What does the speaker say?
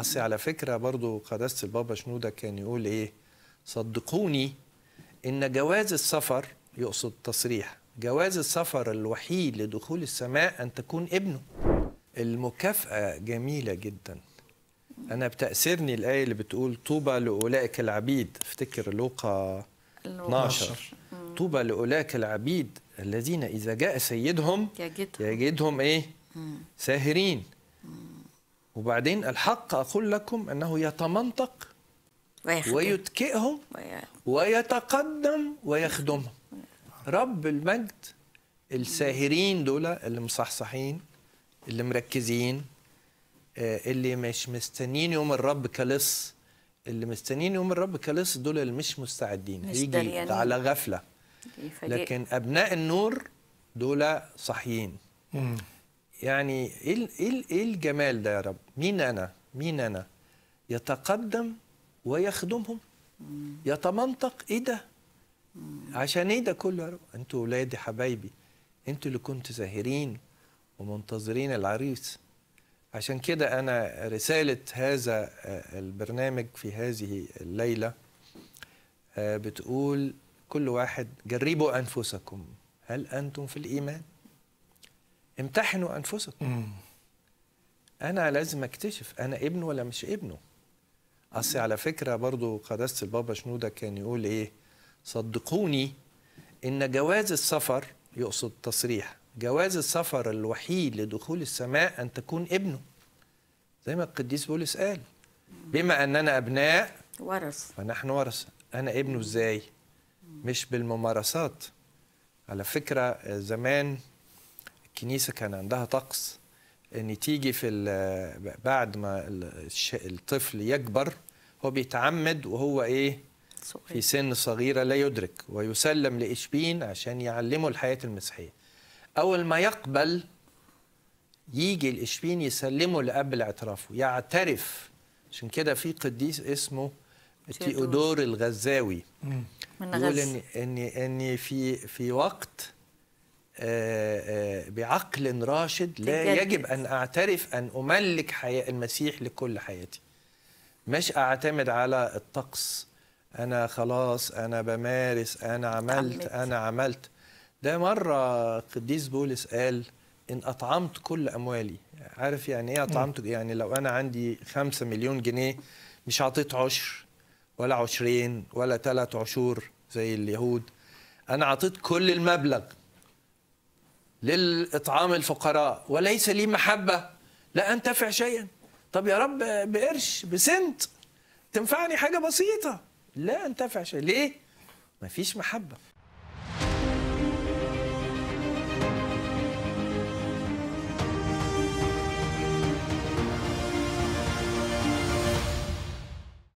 أصل على فكرة برضو قداسة البابا شنودة كان يقول إيه؟ صدقوني إن جواز السفر يقصد تصريح جواز السفر الوحيد لدخول السماء أن تكون ابنه. المكافأة جميلة جدا. أنا بتاثرني الآية اللي بتقول طوبى لأولئك العبيد افتكر لوقا 12 طوبى لأولئك العبيد الذين إذا جاء سيدهم يجدهم. يجدهم إيه؟ ساهرين. وبعدين الحق أقول لكم أنه يتمنطق ويخدم. ويتكئهم وي- ويتقدم ويخدمهم رب المجد الساهرين دول اللي مصحصحين اللي مركزين آه، اللي مش مستنيين يوم الرب كلص اللي مستنيين يوم الرب كلص دول اللي مش مستعدين. مش هيجي دريانين. على غفلة. لكن أبناء النور دول صحيين يعني إيه ال- إيه الجمال ده يا رب؟ مين أنا؟ مين أنا؟ يتقدم ويخدمهم. يتمنطق إيه ده؟ عشان إيه ده كله يا رب؟ أنتوا ولادي حبايبي أنتوا اللي كنتوا زاهرين ومنتظرين العريس. عشان كده أنا رسالة هذا آه، البرنامج في هذه الليلة آه، بتقول كل واحد جربوا أنفسكم. هل أنتم في الإيمان؟ امتحنوا أنفسكم. أنا لازم أكتشف أنا ابنه ولا مش ابنه. أصل على فكرة برضو قداسة البابا شنودة كان يقول إيه صدقوني إن جواز السفر يقصد تصريح جواز السفر الوحيد لدخول السماء أن تكون ابنه. زي ما القديس بولس قال بما أننا أبناء ورث. فنحن ورثة أنا ابنه إزاي؟ مش بالممارسات. على فكرة آه، زمان الكنيسة كان عندها طقس إن تيجي في ال- بعد ما الطفل يكبر هو بيتعمد وهو إيه؟ في سن صغيرة لا يدرك ويسلم لإشبين عشان يعلمه الحياة المسيحية. أول ما يقبل يجي الإشبين يسلمه لأب الاعتراف يعترف. عشان كده في قديس اسمه تيودور. الغزاوي. من يقول ان ان إن في في وقت بعقل راشد لا. يجب أن أعترف أن أملك حياة المسيح لكل حياتي. مش أعتمد على الطقس. أنا خلاص أنا بمارس أنا عملت. أنا عملت. ده مرة قديس بولس قال إن أطعمت كل أموالي. عارف يعني إيه أطعمت؟ يعني لو أنا عندي خمسة مليون جنيه مش عطيت عشر ولا عشرين ولا ثلاث عشور زي اليهود. أنا عطيت كل المبلغ. للإطعام الفقراء وليس لي محبة. لا أنتفع شيئا. طب يا رب بقرش بسنت. تنفعني حاجة بسيطة. لا أنتفع شيئا. ليه؟ مفيش محبة.